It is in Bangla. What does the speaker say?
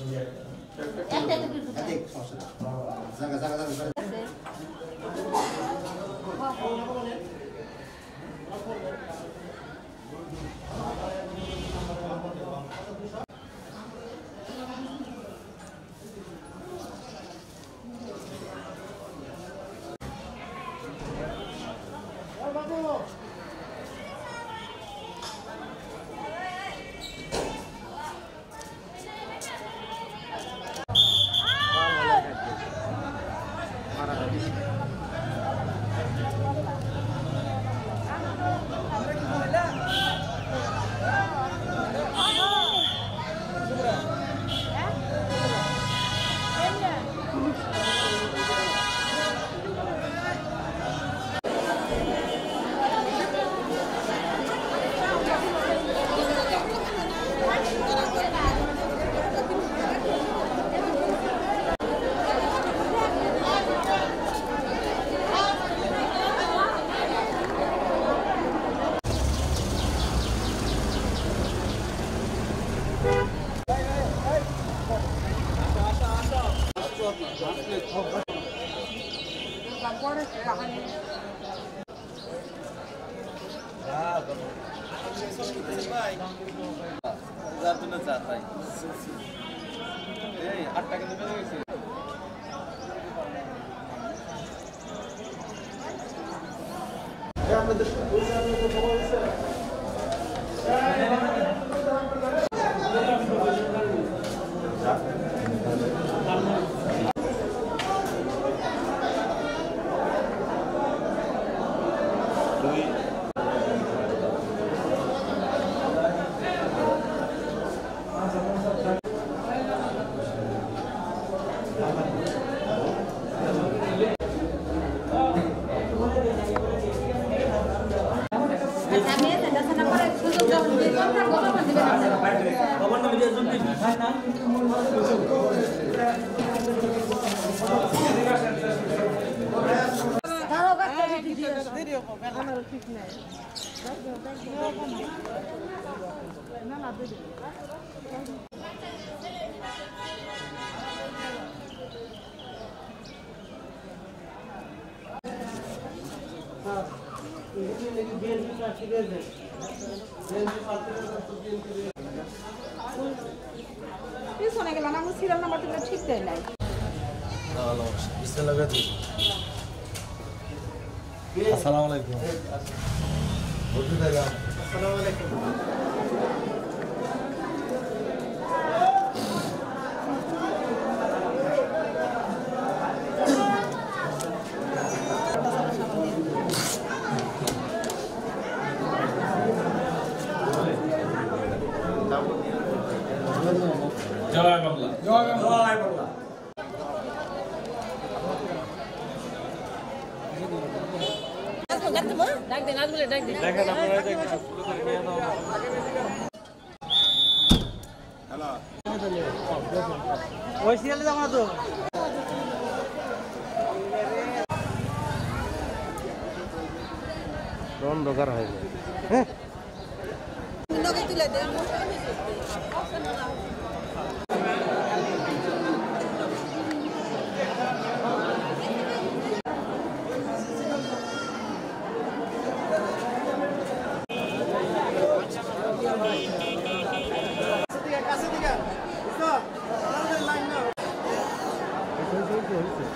Thank you. যার জন্য চা তাই এই আট টাকা দেবে গেছে আচ্ছা, দুই Thank you. আসো। পিছনে গেলাম আমি সিরিয়াল নাম্বার ঠিক দেয় নাই আসসালামু আলাইকুম জয় বাংলা ওই সিরিয়ালে যাব না তো? অন্ধকার হয়ে যায়। তুলে দেয় solution.